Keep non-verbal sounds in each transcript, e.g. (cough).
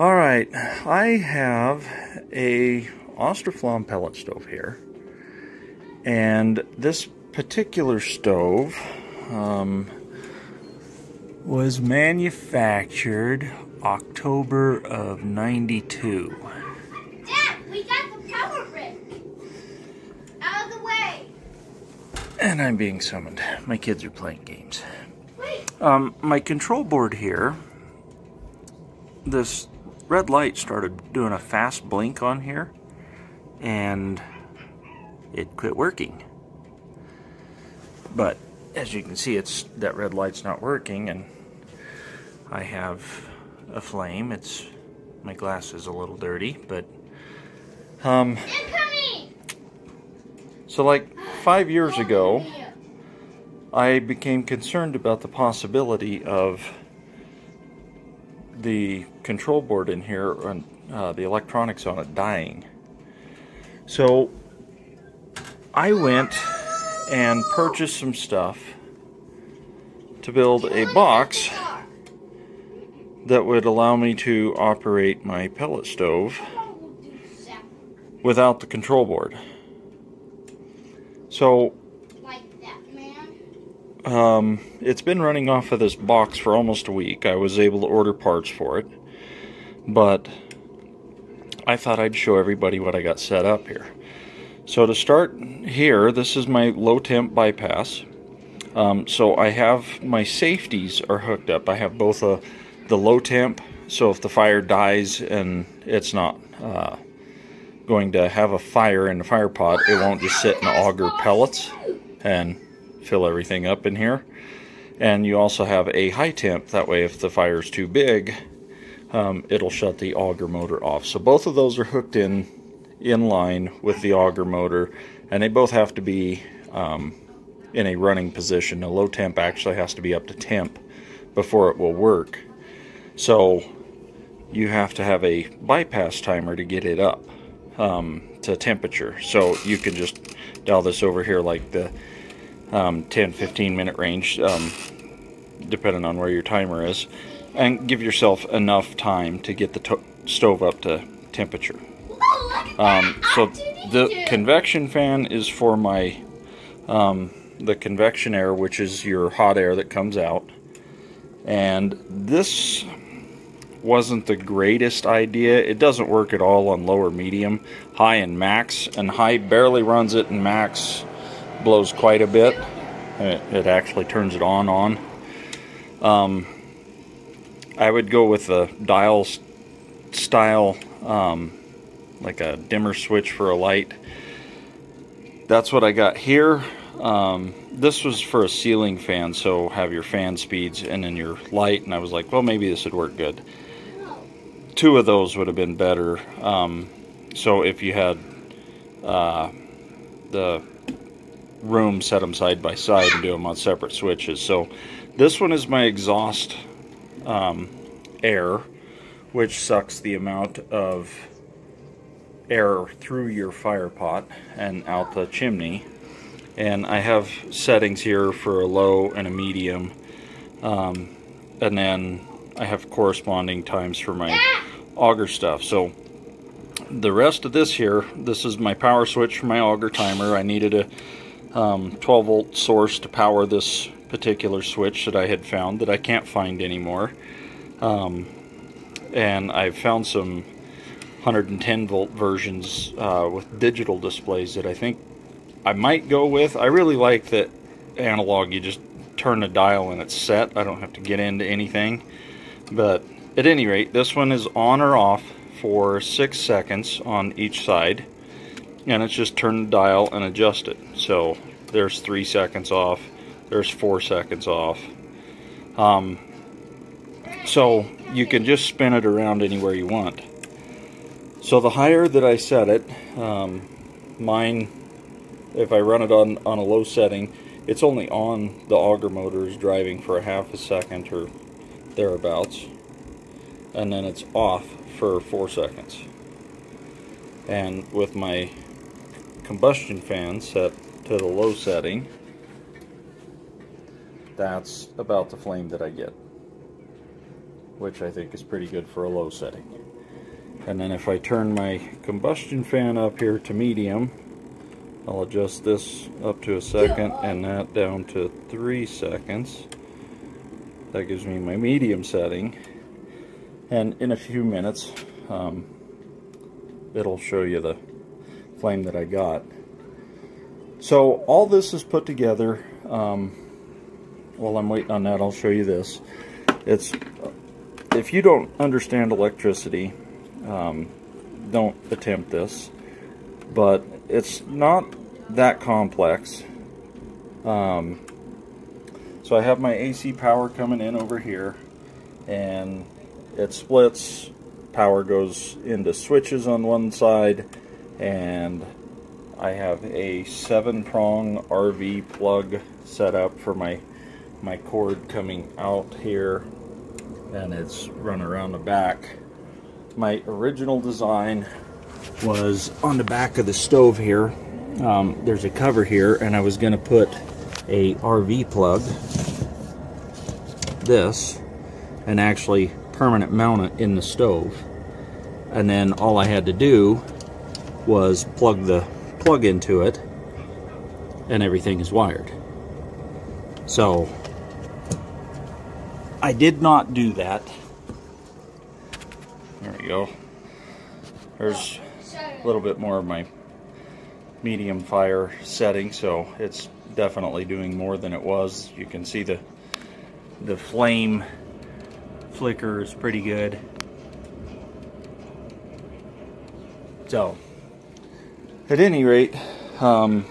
All right, I have a Austroflamme pellet stove here, and this particular stove um, was manufactured October of 92. Dad, we got the power brick. Out of the way. And I'm being summoned. My kids are playing games. Wait. Um, my control board here, this red light started doing a fast blink on here, and it quit working. But as you can see, it's that red light's not working, and I have a flame. It's my glass is a little dirty, but um, so like five years ago, I became concerned about the possibility of the control board in here and uh, the electronics on it dying. So I went and purchased some stuff to build a box that would allow me to operate my pellet stove without the control board. So. Um, it's been running off of this box for almost a week. I was able to order parts for it, but I thought I'd show everybody what I got set up here. So to start here, this is my low temp bypass. Um, so I have my safeties are hooked up. I have both a the low temp, so if the fire dies and it's not uh, going to have a fire in the fire pot, it won't just sit and auger pellets and fill everything up in here. And you also have a high temp, that way if the fire is too big, um, it'll shut the auger motor off. So both of those are hooked in in line with the auger motor, and they both have to be um, in a running position. The low temp actually has to be up to temp before it will work. So you have to have a bypass timer to get it up um, to temperature. So you can just dial this over here like the um, 10 15 minute range, um, depending on where your timer is, and give yourself enough time to get the to- stove up to temperature. Oh, Um, so the convection fan is for my um, the convection air, which is your hot air that comes out. And this wasn't the greatest idea. It doesn't work at all on lower medium, high and max, and high barely runs it, and max blows quite a bit. It, it actually turns it on on. Um, I would go with the dial style, um, like a dimmer switch for a light. That's what I got here. Um, this was for a ceiling fan, so have your fan speeds and then your light. And I was like, well, maybe this would work good. Two of those would have been better. Um, so if you had uh, the room set them side by side and do them on separate switches. So this one is my exhaust um, air, which sucks the amount of air through your fire pot and out the chimney. And I have settings here for a low and a medium. Um, and then I have corresponding times for my auger stuff. So the rest of this here, this is my power switch for my auger timer. I needed a um, 12 volt source to power this particular switch that I had found that I can't find anymore. Um, and I've found some 110 volt versions uh, with digital displays that I think I might go with. I really like that analog, you just turn the dial and it's set. I don't have to get into anything. But at any rate, this one is on or off for six seconds on each side. And it's just turn the dial and adjust it. So there's three seconds off, there's four seconds off. Um, so you can just spin it around anywhere you want. So the higher that I set it, um, mine, if I run it on, on a low setting, it's only on the auger motors driving for a half a second or thereabouts. And then it's off for four seconds. And with my combustion fan set to the low setting, that's about the flame that I get. which I think is pretty good for a low setting. And then if I turn my combustion fan up here to medium, I'll adjust this up to a second and that down to three seconds. That gives me my medium setting. And in a few minutes, um, it'll show you the flame that I got. So all this is put together. Um, while I'm waiting on that, I'll show you this. It's if you don't understand electricity, um, don't attempt this. But it's not that complex. Um, so I have my AC power coming in over here, and it splits. Power goes into switches on one side, and I have a seven prong RV plug set up for my my cord coming out here and it's run around the back. My original design was on the back of the stove here. Um, there's a cover here and I was going to put a RV plug, this, and actually permanent mount it in the stove. And then all I had to do was plug the plug into it and everything is wired. So I did not do that. There we go. There's a little bit more of my medium fire setting, so it's definitely doing more than it was. You can see the the flame flicker is pretty good. So, at any rate, um,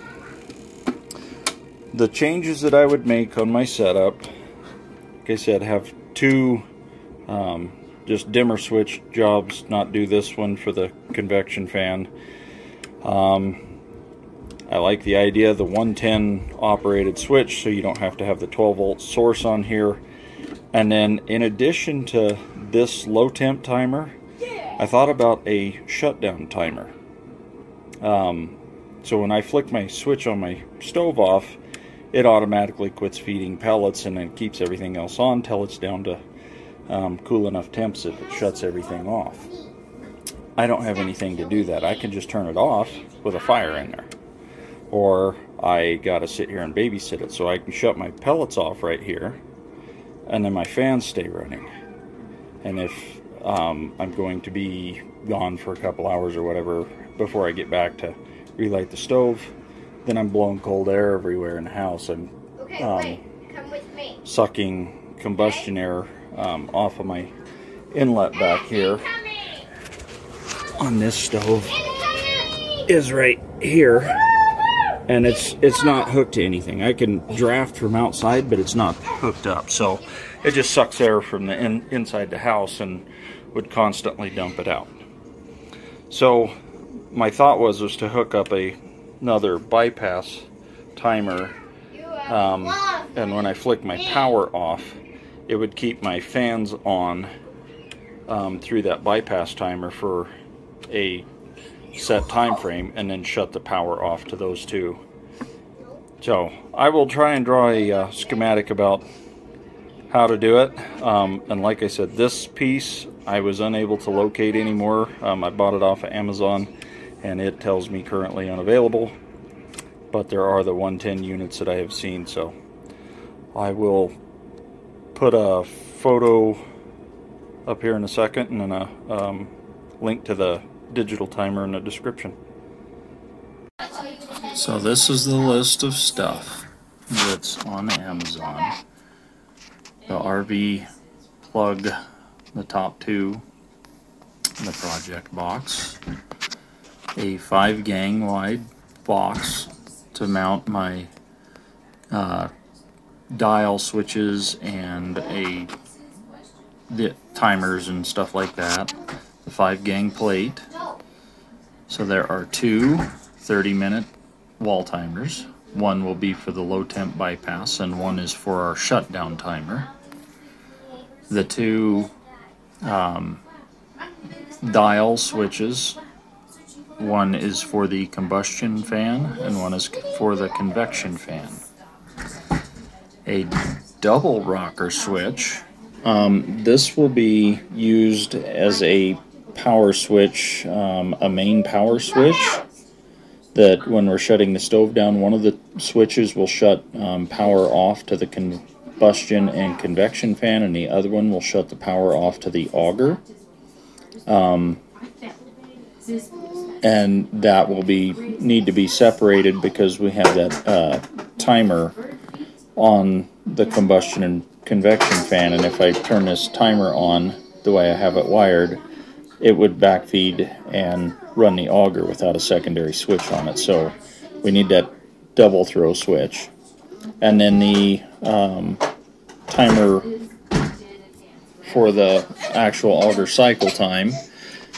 the changes that I would make on my setup, like I said, have two um, just dimmer switch jobs, not do this one for the convection fan. Um, I like the idea of the 110 operated switch so you don't have to have the 12 volt source on here. And then in addition to this low temp timer, I thought about a shutdown timer. Um, so when I flick my switch on my stove off, it automatically quits feeding pellets and then keeps everything else on till it's down to um, cool enough temps that it shuts everything off. I don't have anything to do that. I can just turn it off with a fire in there. Or I gotta sit here and babysit it. So I can shut my pellets off right here and then my fans stay running. And if um, I'm going to be gone for a couple hours or whatever before I get back to relight the stove. Then I'm blowing cold air everywhere in the house. I'm Okay, um. Come with me. sucking combustion air um, off of my inlet back here on this stove is right here and it's it's not hooked to anything I can draft from outside but it's not hooked up so it just sucks air from the in, inside the house and would constantly dump it out so my thought was was to hook up a another bypass timer um, and when I flick my power off, it would keep my fans on um, through that bypass timer for a set time frame and then shut the power off to those two. So I will try and draw a uh, schematic about how to do it. Um, and like I said, this piece I was unable to locate anymore. Um, I bought it off of Amazon and it tells me currently unavailable but there are the 110 units that I have seen so I will put a photo up here in a second and then a um, link to the digital timer in the description. So this is the list of stuff that's on Amazon. The RV plug, the top two, the project box, a five gang wide box to mount my uh, dial switches and a the timers and stuff like that. The five gang plate. So there are two 30 minute wall timers. One will be for the low temp bypass and one is for our shutdown timer. The two um, dial switches one is for the combustion fan and one is for the convection fan. A double rocker switch Um, this will be used as a power switch, um, a main power switch. That when we're shutting the stove down, one of the switches will shut um, power off to the combustion and convection fan, and the other one will shut the power off to the auger. Um, and that will be need to be separated because we have that uh, timer on the combustion and convection fan and if I turn this timer on the way I have it wired it would backfeed and run the auger without a secondary switch on it so we need that double throw switch and then the um, timer for the actual auger cycle time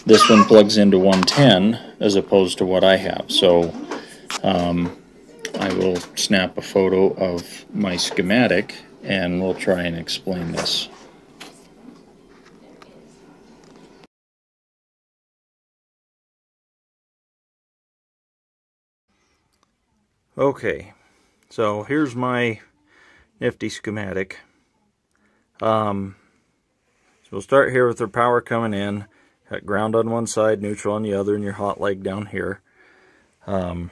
this one plugs into 110 as opposed to what I have so um, I will snap a photo of my schematic and we'll try and explain this. Okay, so here's my nifty schematic. Um, so we'll start here with our power coming in. Got ground on one side, neutral on the other, and your hot leg down here. Um,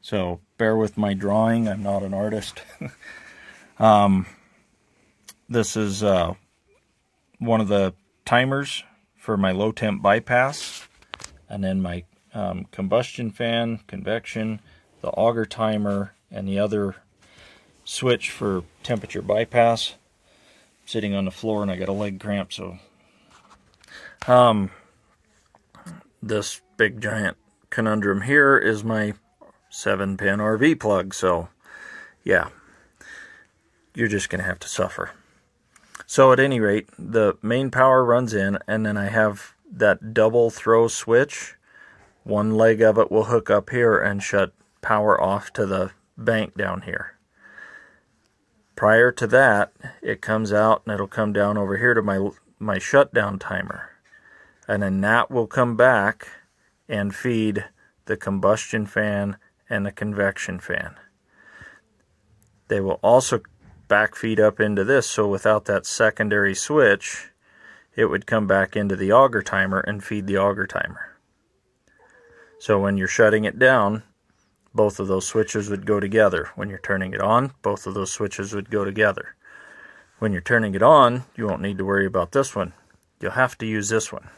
so bear with my drawing. I'm not an artist. (laughs) um, this is uh, one of the timers for my low temp bypass. And then my um, combustion fan, convection, the auger timer, and the other switch for temperature bypass. Sitting on the floor and I got a leg cramp, so um, this big giant conundrum here is my 7 pin RV plug. So, yeah, you're just going to have to suffer. So, at any rate, the main power runs in, and then I have that double throw switch. One leg of it will hook up here and shut power off to the bank down here. Prior to that, it comes out and it'll come down over here to my my shutdown timer. And then that will come back and feed the combustion fan and the convection fan. They will also backfeed up into this, so without that secondary switch, it would come back into the auger timer and feed the auger timer. So when you're shutting it down, both of those switches would go together. When you're turning it on, both of those switches would go together. When you're turning it on, you won't need to worry about this one. You'll have to use this one.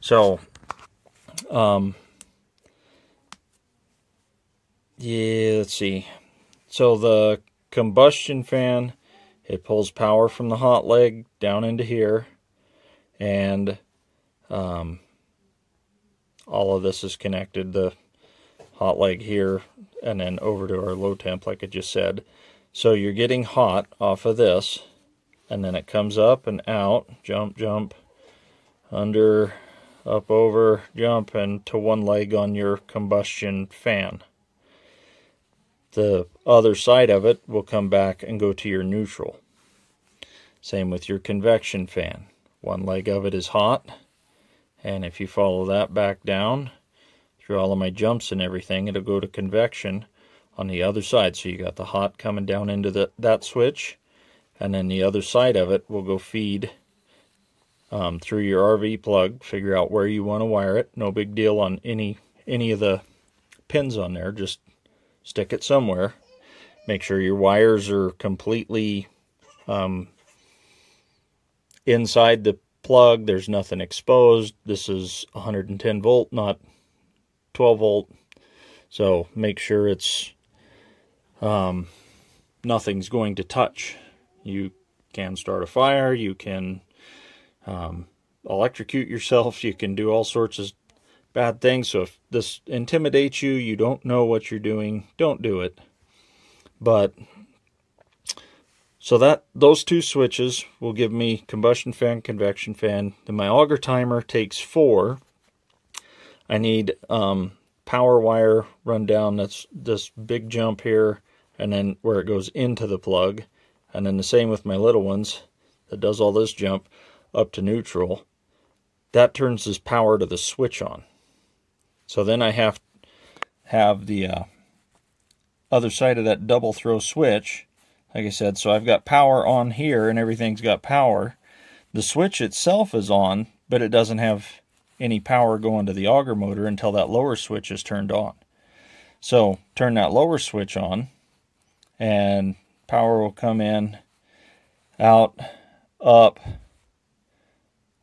So, um, yeah, let's see. So the combustion fan, it pulls power from the hot leg down into here. And um, all of this is connected. The hot leg here and then over to our low temp like I just said. So you're getting hot off of this and then it comes up and out, jump, jump, under, up, over, jump, and to one leg on your combustion fan the other side of it will come back and go to your neutral. Same with your convection fan. One leg of it is hot, and if you follow that back down through all of my jumps and everything, it'll go to convection on the other side. So you got the hot coming down into the, that switch, and then the other side of it will go feed um, through your RV plug. Figure out where you want to wire it. No big deal on any any of the pins on there. Just stick it somewhere. Make sure your wires are completely um, inside the plug. There's nothing exposed. This is 110 volt, not 12 volt. So make sure it's um, nothing's going to touch. You can start a fire. You can um, electrocute yourself. You can do all sorts of bad things. So if this intimidates you, you don't know what you're doing, don't do it. But so that those two switches will give me combustion fan, convection fan. Then my auger timer takes four. I need um, power wire run down. That's this big jump here, and then where it goes into the plug. And then the same with my little ones that does all this jump up to neutral. That turns this power to the switch on. So then I have have the uh, other side of that double throw switch like I said, so I've got power on here and everything's got power. The switch itself is on, but it doesn't have any power going to the auger motor until that lower switch is turned on. So turn that lower switch on and power will come in, out, up.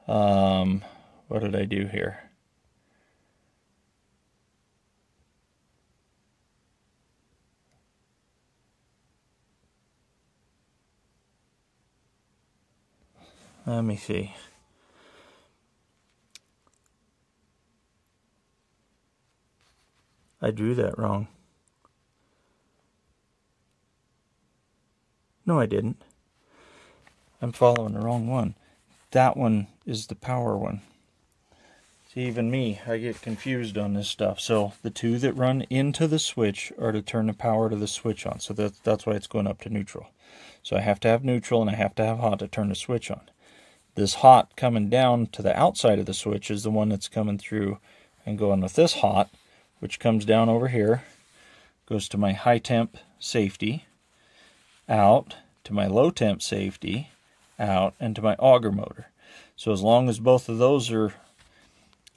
Um, what did I do here? Let me see. I drew that wrong. No, I didn't. I'm following the wrong one. That one is the power one. See, even me, I get confused on this stuff. So the two that run into the switch are to turn the power to the switch on. So that, that's why it's going up to neutral. So I have to have neutral and I have to have hot to turn the switch on. This hot coming down to the outside of the switch is the one that's coming through and going with this hot, which comes down over here, goes to my high temp safety, out to my low temp safety, out, and to my auger motor. So as long as both of those are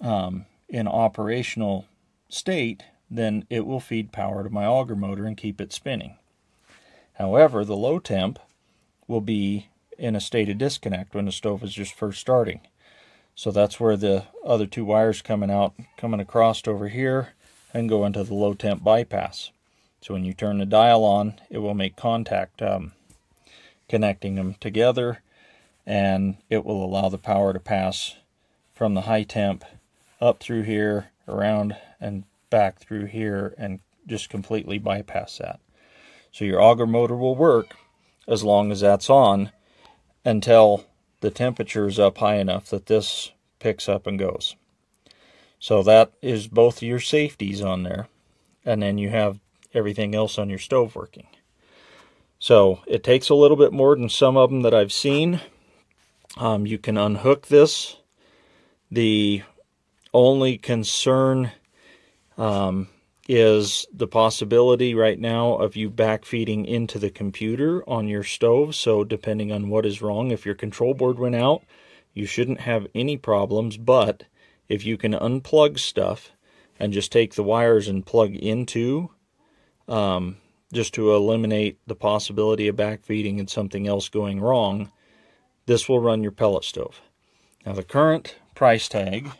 um, in operational state, then it will feed power to my auger motor and keep it spinning. However, the low temp will be in a state of disconnect when the stove is just first starting. So that's where the other two wires coming out, coming across over here and go into the low temp bypass. So when you turn the dial on, it will make contact um, connecting them together and it will allow the power to pass from the high temp up through here, around and back through here and just completely bypass that. So your auger motor will work as long as that's on until the temperature is up high enough that this picks up and goes. So that is both your safeties on there, and then you have everything else on your stove working. So it takes a little bit more than some of them that I've seen. Um, you can unhook this. The only concern um, is the possibility right now of you backfeeding into the computer on your stove. So depending on what is wrong, if your control board went out, you shouldn't have any problems. But if you can unplug stuff and just take the wires and plug into, um, just to eliminate the possibility of backfeeding and something else going wrong, this will run your pellet stove. Now the current price tag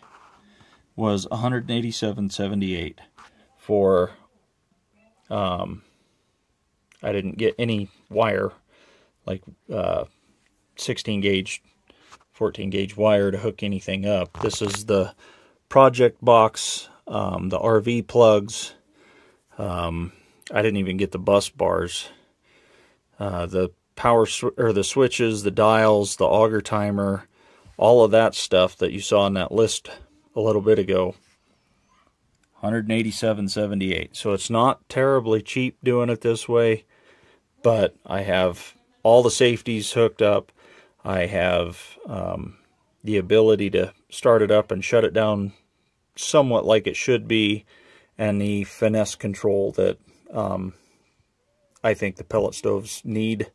was 187.78 for um, I didn't get any wire like uh, 16 gauge 14 gauge wire to hook anything up this is the project box um, the RV plugs um, I didn't even get the bus bars uh, the power or the switches the dials the auger timer all of that stuff that you saw in that list a little bit ago 187.78. So it's not terribly cheap doing it this way, but I have all the safeties hooked up. I have um, the ability to start it up and shut it down somewhat like it should be, and the finesse control that um, I think the pellet stoves need.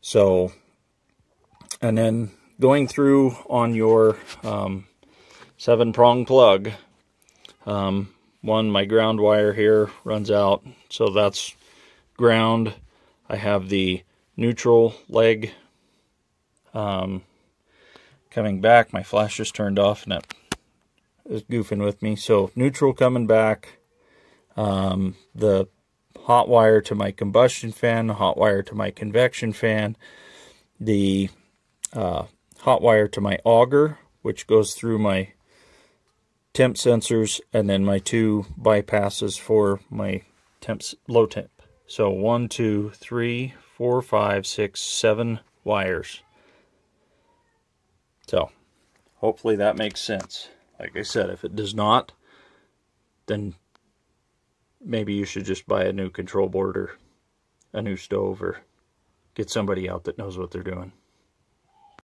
So, and then going through on your um, seven prong plug, um, one, my ground wire here runs out, so that's ground. I have the neutral leg um, coming back. My flash just turned off and it is goofing with me. So neutral coming back. Um, the hot wire to my combustion fan, the hot wire to my convection fan, the uh, hot wire to my auger, which goes through my temp sensors and then my two bypasses for my temps low temp. So one, two, three, four, five, six, seven wires. So hopefully that makes sense. Like I said, if it does not, then maybe you should just buy a new control board or a new stove or get somebody out that knows what they're doing.